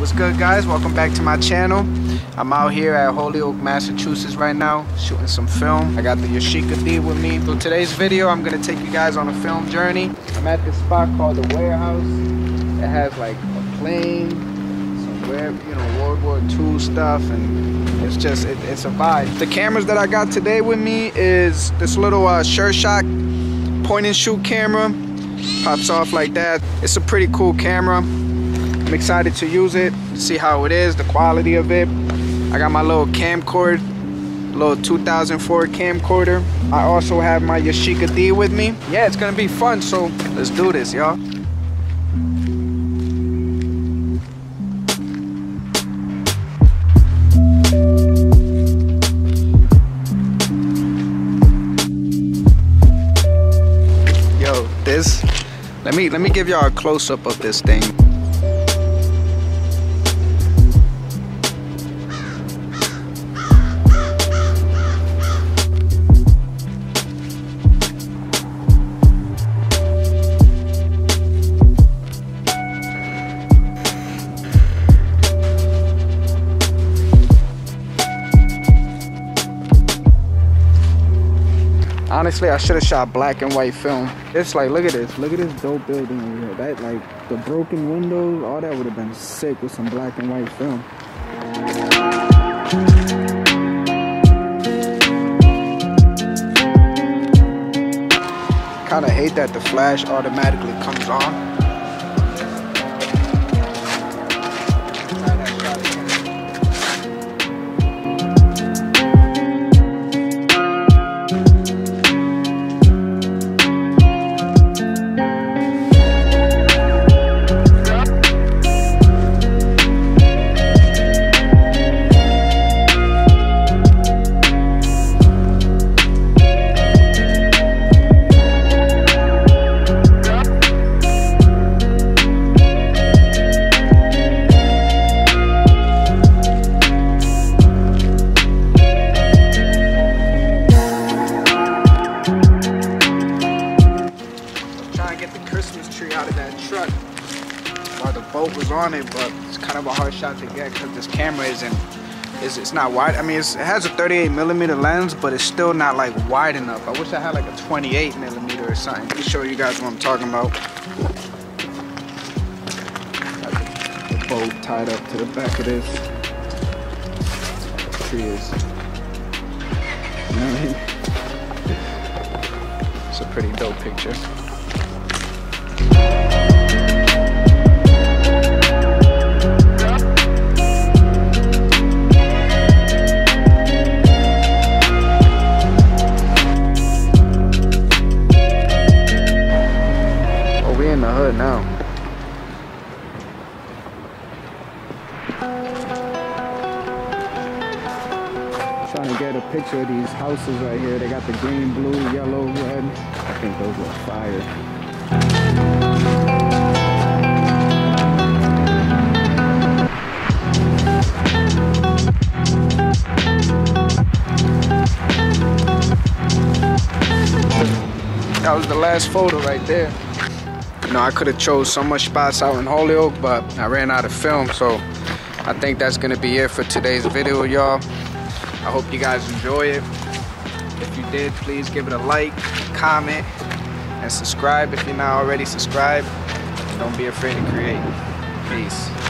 What's good guys? Welcome back to my channel. I'm out here at Holyoke, Massachusetts right now shooting some film. I got the Yashica D with me. So today's video I'm gonna take you guys on a film journey. I'm at this spot called the Warehouse. It has like a plane, some you know World War II stuff and it's just it, it's a vibe. The cameras that I got today with me is this little uh, Sure Shot point and shoot camera. Pops off like that. It's a pretty cool camera. I'm excited to use it, see how it is, the quality of it. I got my little camcorder, little 2004 camcorder. I also have my Yashica D with me. Yeah, it's gonna be fun, so let's do this, y'all. Yo, this, let me, let me give y'all a close-up of this thing. Honestly, I should have shot black and white film. It's like, look at this. Look at this dope building over here. That, like, the broken windows, all that would have been sick with some black and white film. Kinda hate that the flash automatically comes on. Christmas tree out of that truck while the boat was on it, but it's kind of a hard shot to get because this camera isn't, is it's not wide. I mean, it has a 38 millimeter lens, but it's still not like wide enough. I wish I had like a 28 millimeter or something. Let me show you guys what I'm talking about. The boat tied up to the back of this. Tree is. You know what I mean? It's a pretty dope picture. Oh, now. Trying to get a picture of these houses right here. They got the green, blue, yellow, red. I think those are fire. Last photo right there. You know, I could have chose so much spots out in Holyoke, but I ran out of film, so I think that's gonna be it for today's video, y'all. I hope you guys enjoy it. If you did, please give it a like, comment, and subscribe if you're not already subscribed. Don't be afraid to create. Peace.